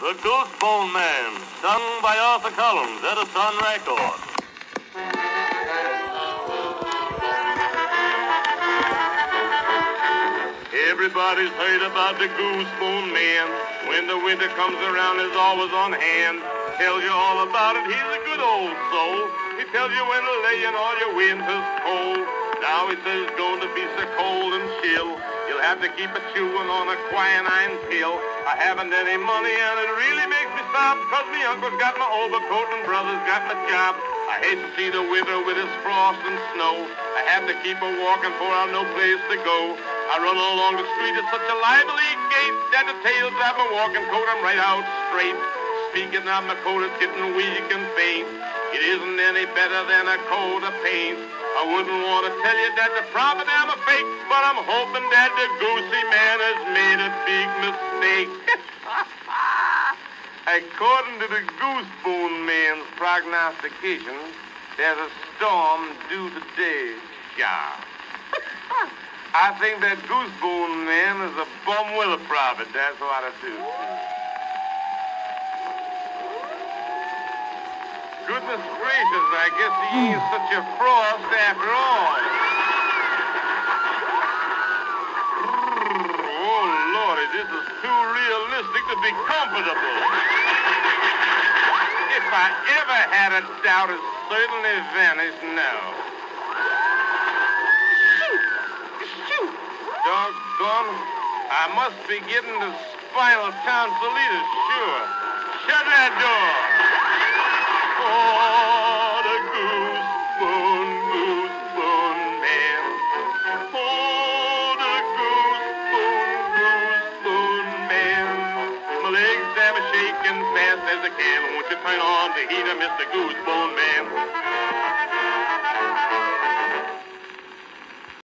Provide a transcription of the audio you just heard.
The Goosebone Man, sung by Arthur Collins, Edison Record. Everybody's heard about the Goosebone Man. When the winter comes around, he's always on hand. Tells you all about it. He's a good old soul. He tells you when to lay in all your winter's cold. Now he says it's going to be so cold and chill. You'll have to keep a chewing on a quinine pill. I haven't any money and it really makes me sob because me uncle's got my overcoat and brother's got my job. I hate to see the winter with its frost and snow. I have to keep a walking for I've no place to go. I run along the street at such a lively gait that the tails of my walking coat I'm right out straight. Speaking of my coat, it's getting weak and faint. It isn't any better than a coat of paint. I wouldn't want to tell you that the prophet am a fake, I'm hoping that the goosey man has made a big mistake. According to the Goosebone Man's prognostication, there's a storm due today. Yeah. I think that Goosebone Man is a bum weather prophet. That's what I do. Goodness gracious, I guess he ain't such a frost after all. Realistic to be comfortable. If I ever had a doubt, it's certainly vanished now. Shoot! Shoot! Doggone, I must be getting the spinal tonsillitis, sure. Shut that door. As I can. Won't you turn on the heater, Mr. Goosebone man?